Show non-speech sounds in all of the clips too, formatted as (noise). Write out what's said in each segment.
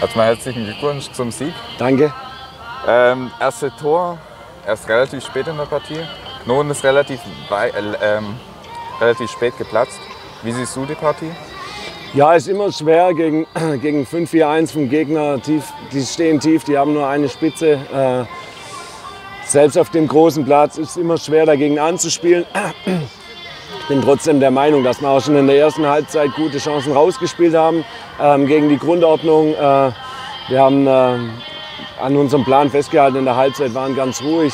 Erstmal herzlichen Glückwunsch zum Sieg. Danke. Ähm, erste Tor, erst relativ spät in der Partie. Knoten ist relativ, äh, ähm, relativ spät geplatzt. Wie siehst du die Partie? Ja, ist immer schwer gegen, (clears throat) gegen 5-4-1 vom Gegner. Tief, die stehen tief, die haben nur eine Spitze. Äh, selbst auf dem großen Platz ist es immer schwer dagegen anzuspielen. (clears throat) Ich bin trotzdem der Meinung, dass wir auch schon in der ersten Halbzeit gute Chancen rausgespielt haben ähm, gegen die Grundordnung. Äh, wir haben äh, an unserem Plan festgehalten in der Halbzeit, waren ganz ruhig.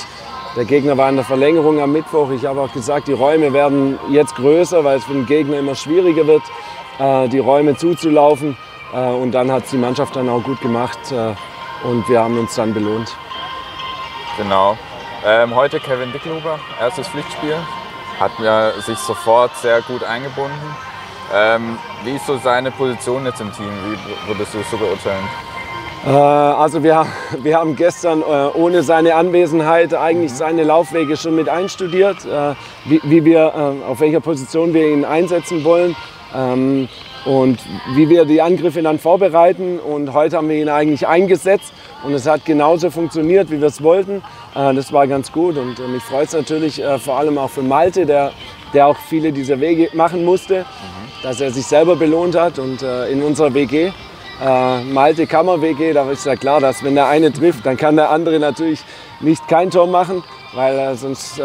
Der Gegner war in der Verlängerung am Mittwoch. Ich habe auch gesagt, die Räume werden jetzt größer, weil es für den Gegner immer schwieriger wird, äh, die Räume zuzulaufen. Äh, und dann hat es die Mannschaft dann auch gut gemacht äh, und wir haben uns dann belohnt. Genau. Ähm, heute Kevin Dickluber, erstes Pflichtspiel. Hat ja sich sofort sehr gut eingebunden. Ähm, wie ist so seine Position jetzt im Team? Wie würdest du es so beurteilen? Äh, also wir, wir haben gestern äh, ohne seine Anwesenheit eigentlich seine Laufwege schon mit einstudiert, äh, wie, wie wir, auf welcher Position wir ihn einsetzen wollen ähm, und wie wir die Angriffe dann vorbereiten. Und heute haben wir ihn eigentlich eingesetzt und es hat genauso funktioniert, wie wir es wollten. Äh, das war ganz gut und äh, mich freut es natürlich äh, vor allem auch für Malte, der, der auch viele dieser Wege machen musste, dass er sich selber belohnt hat und äh, in unserer WG Malte Kammer WG, da ist ja klar, dass wenn der eine trifft, dann kann der andere natürlich nicht kein Tor machen, weil sonst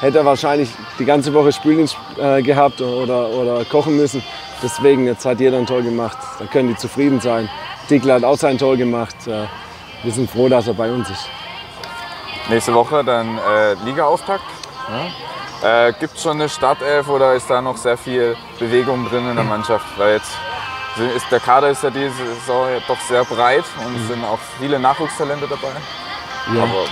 hätte er wahrscheinlich die ganze Woche Spüldienst gehabt oder, oder kochen müssen. Deswegen, jetzt hat jeder ein Tor gemacht, da können die zufrieden sein. Dickler hat auch sein Tor gemacht. Äh, wir sind froh, dass er bei uns ist. Nächste Woche dann äh, Ligaauftakt. Ja. Äh, Gibt es schon eine Startelf oder ist da noch sehr viel Bewegung drin in der Mannschaft? Weil jetzt ist, der Kader ist ja diese Saison ja doch sehr breit und es sind auch viele Nachwuchstalente dabei. Ja. Aber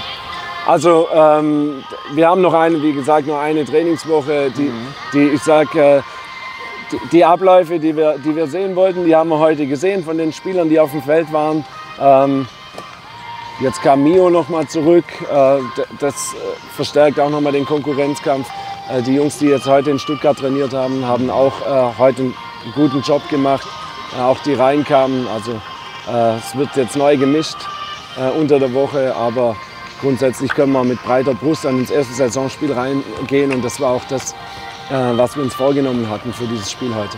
Also ähm, wir haben noch eine, wie gesagt, noch eine Trainingswoche, die, die ich sag, äh, die, Abläufe, die wir, die wir sehen wollten, die haben wir heute gesehen von den Spielern, die auf dem Feld waren. Ähm, jetzt kam Mio noch mal zurück, äh, das äh, verstärkt auch noch mal den Konkurrenzkampf. Äh, die Jungs, die jetzt heute in Stuttgart trainiert haben, haben auch äh, heute einen guten Job gemacht. Äh, auch die reinkamen, also äh, es wird jetzt neu gemischt unter der Woche, aber grundsätzlich können wir mit breiter Brust an ins erste Saisonspiel reingehen und das war auch das, was wir uns vorgenommen hatten für dieses Spiel heute.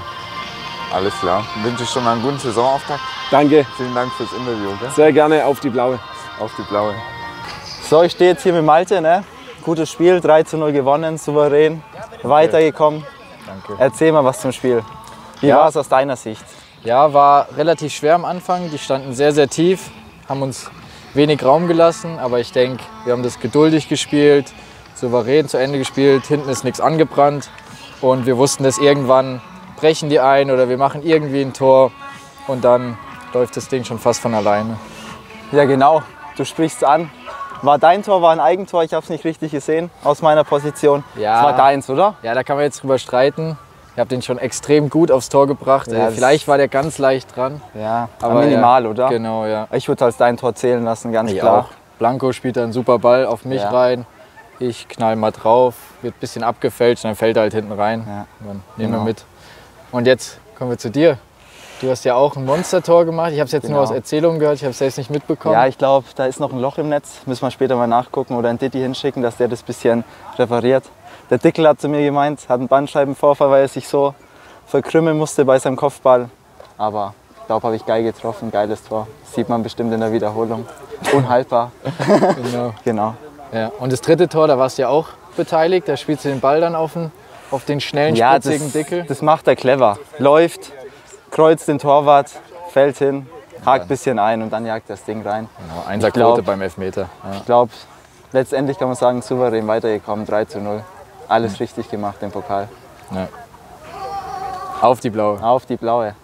alles klar. Wünsche ich schon mal einen guten Saisonauftakt. Danke, Vielen Dank fürs Interview. Gell? sehr gerne auf die Blaue. Auf die Blaue. So, ich stehe jetzt hier mit Malte. Ne? Gutes Spiel, 3 zu 0 gewonnen, souverän, weitergekommen. Danke. Erzähl mal was zum Spiel. Wie Ja. war es aus deiner Sicht? Ja, war relativ schwer am Anfang. Die standen sehr, sehr tief, haben uns wenig Raum gelassen. Aber ich denke, wir haben das geduldig gespielt, souverän zu Ende gespielt. Hinten ist nichts angebrannt. Und wir wussten, dass irgendwann brechen die ein oder wir machen irgendwie ein Tor. Und dann läuft das Ding schon fast von alleine. Ja, genau. Du sprichst an. War dein Tor, war ein Eigentor? Ich habe es nicht richtig gesehen aus meiner Position. Ja. Es war deins, oder? Ja, da kann man jetzt drüber streiten. Ich habe den schon extrem gut aufs Tor gebracht. Ja, Äh, das- Vielleicht war der ganz leicht dran. Ja, aber minimal, ja, oder? Genau, ja. Ich würde als dein Tor zählen lassen, ganz Ich klar. auch. Blanco spielt da einen super Ball auf mich Ja. rein. Ich knall mal drauf, wird ein bisschen abgefälscht, dann fällt er halt hinten rein. Ja. Dann nehmen Genau. wir mit. Und jetzt kommen wir zu dir. Du hast ja auch ein Monstertor gemacht. Ich habe es jetzt Genau. nur aus Erzählungen gehört, ich habe es selbst nicht mitbekommen. Ja, ich glaube, da ist noch ein Loch im Netz. Müssen wir später mal nachgucken oder einen Ditti hinschicken, dass der das bisschen repariert. Der Dickel hat zu mir gemeint, hat einen Bandscheibenvorfall, weil er sich so verkrümmeln musste bei seinem Kopfball. Aber ich glaube, habe ich geil getroffen, geiles Tor. Sieht man bestimmt in der Wiederholung. Unhaltbar. (laughs) genau. genau. Ja. Und das dritte Tor, da warst du ja auch beteiligt. Da spielst du den Ball dann auf den, auf den schnellen, Ja, spritzigen das, Dickel. das macht er clever. Läuft, kreuzt den Torwart, fällt hin, hakt ein bisschen ein und dann jagt das Ding rein. Genau, Einserquote beim Elfmeter. Ja. Ich glaube, letztendlich kann man sagen, souverän weitergekommen, 3 zu 0. Alles richtig gemacht im Pokal. Auf die Blaue. Auf die Blaue.